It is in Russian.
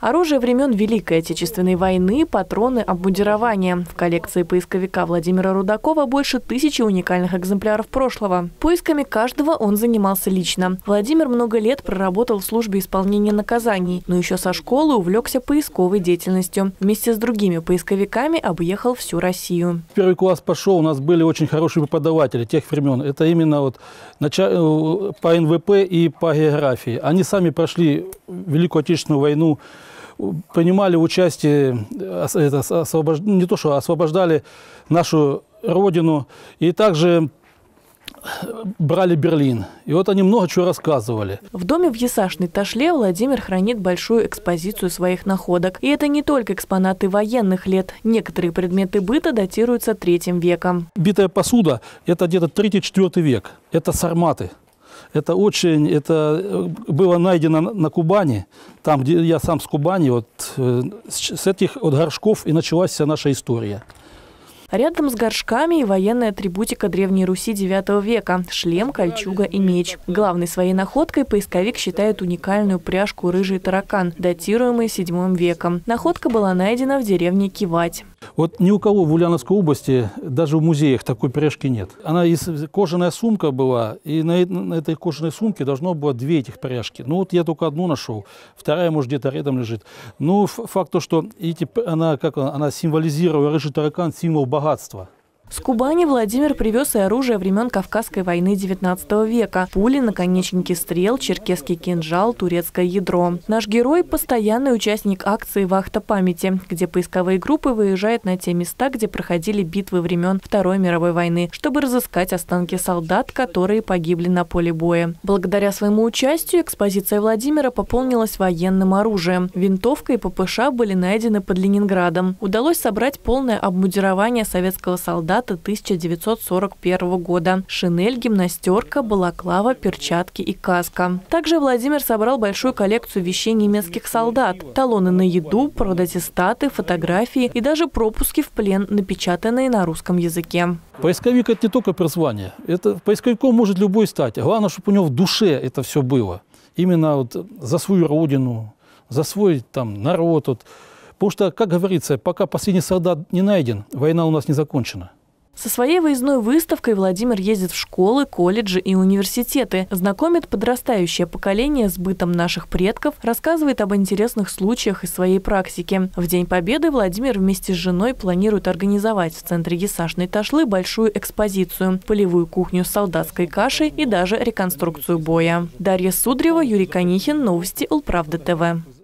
Оружие времен Великой Отечественной войны, патроны, обмундирование. В коллекции поисковика Владимира Рудакова больше тысячи уникальных экземпляров прошлого. Поисками каждого он занимался лично. Владимир много лет проработал в службе исполнения наказаний, но еще со школы увлекся поисковой деятельностью. Вместе с другими поисковиками объехал всю Россию. Первый класс пошел, у нас были очень хорошие преподаватели тех времен. Это именно вот э, по НВП и по географии. Они сами прошли Великую Отечественную войну, принимали участие, это, освобож... не то что освобождали нашу родину, и также брали Берлин. И вот они много чего рассказывали. В доме в Ясашной Ташле Владимир хранит большую экспозицию своих находок. И это не только экспонаты военных лет. Некоторые предметы быта датируются третьим веком. Битая посуда – это где-то 3-4 век. Это сарматы. Это очень, это э, было найдено на Кубани, там, где я сам с Кубани, вот э, с этих вот горшков и началась вся наша история. Рядом с горшками и военная атрибутика Древней Руси IX века – шлем, кольчуга и меч. Главной своей находкой поисковик считает уникальную пряжку «Рыжий таракан», датируемый VII веком. Находка была найдена в деревне Кивать. Вот ни у кого в Ульяновской области, даже в музеях такой пряжки нет. Она из кожаная сумка была, и на, на этой кожаной сумке должно было две этих пряжки. Ну вот я только одну нашел, вторая, может, где-то рядом лежит. Ну, факт то, что эти, она, как она символизировала рыжий таракан, символ богатства. С Кубани Владимир привез и оружие времен Кавказской войны XIX века. Пули, наконечники стрел, черкесский кинжал, турецкое ядро. Наш герой – постоянный участник акции «Вахта памяти», где поисковые группы выезжают на те места, где проходили битвы времен Второй мировой войны, чтобы разыскать останки солдат, которые погибли на поле боя. Благодаря своему участию экспозиция Владимира пополнилась военным оружием. Винтовка и ППШ были найдены под Ленинградом. Удалось собрать полное обмундирование советского солдата даты 1941 года. Шинель, гимнастерка, балаклава, перчатки и каска. Также Владимир собрал большую коллекцию вещей немецких солдат. Талоны на еду, продатистаты, фотографии и даже пропуски в плен, напечатанные на русском языке. Поисковик – это не только призвание. Это поисковиком может любой стать. Главное, чтобы у него в душе это все было. Именно вот за свою родину, за свой там, народ. Вот. Потому что, как говорится, пока последний солдат не найден, война у нас не закончена. Со своей выездной выставкой Владимир ездит в школы, колледжи и университеты, знакомит подрастающее поколение с бытом наших предков, рассказывает об интересных случаях из своей практики. В День Победы Владимир вместе с женой планирует организовать в центре Ясашной Ташлы большую экспозицию, полевую кухню с солдатской кашей и даже реконструкцию боя. Дарья Судрева, Юрий Конихин, Новости Улправда ТВ.